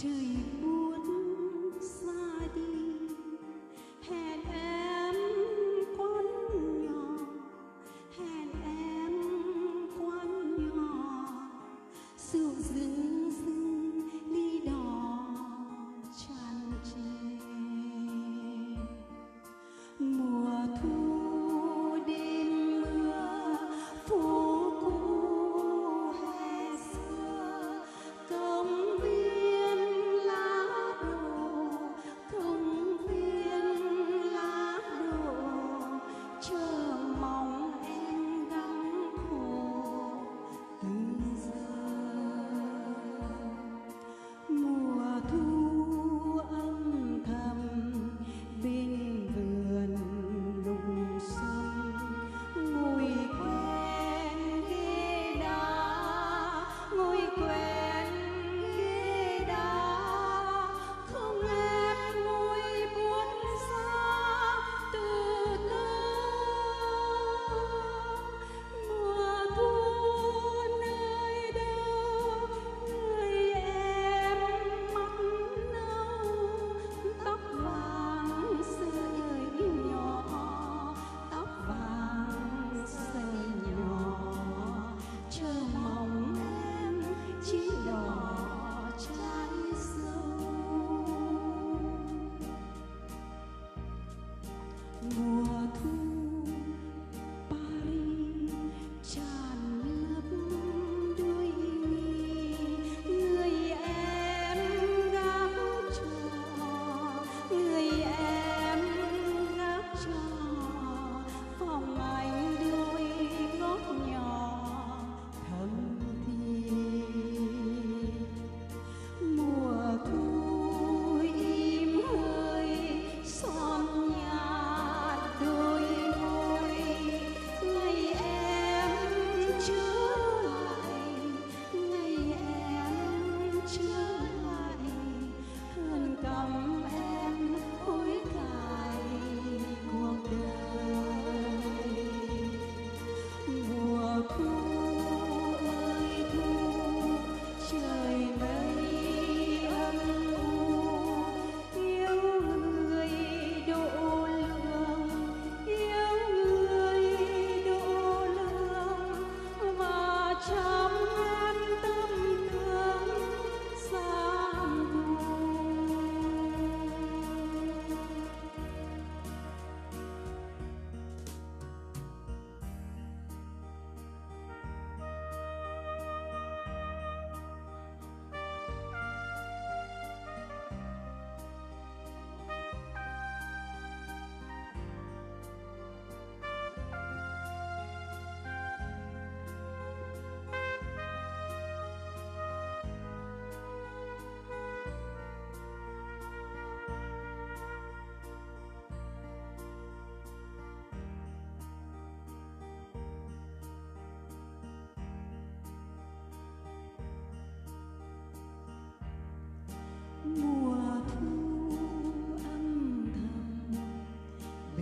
to you.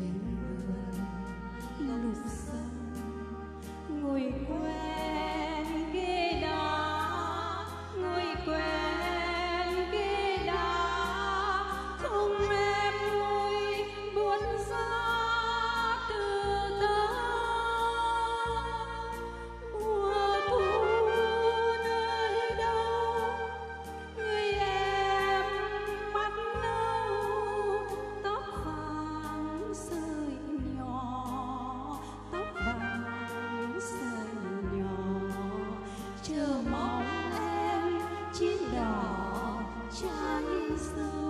me. Chiến đỏ trái sâu